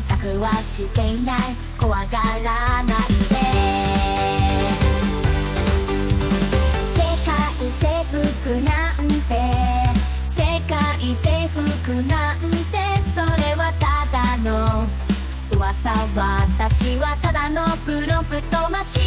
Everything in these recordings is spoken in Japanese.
くはしていない怖がらないで。世界征服なんて世界征服なんてそれはただの。噂私はただのプロプトマシン。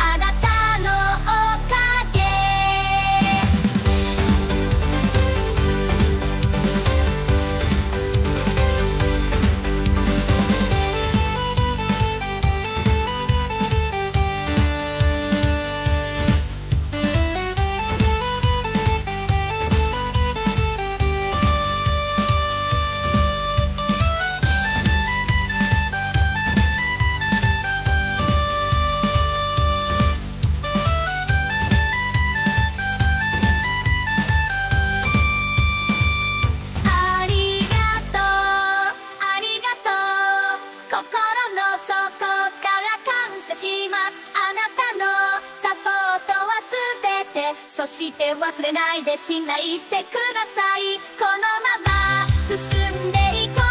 あなたのそして忘れないで信頼してください。このまま進んでいこう。